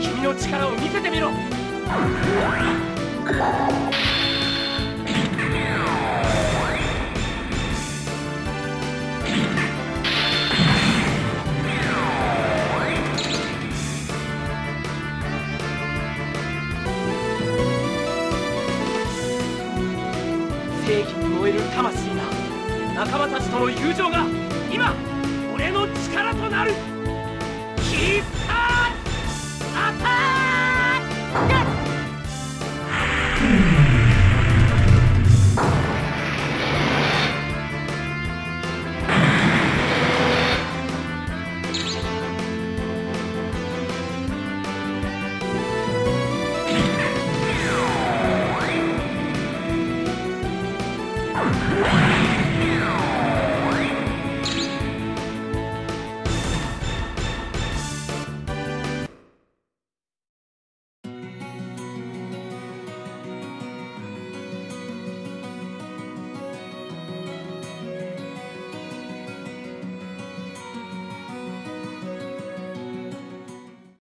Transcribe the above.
君の力を見せてみろ。正義に燃える魂が仲間たちとの友情が今俺の力となる。キーパ Whoa!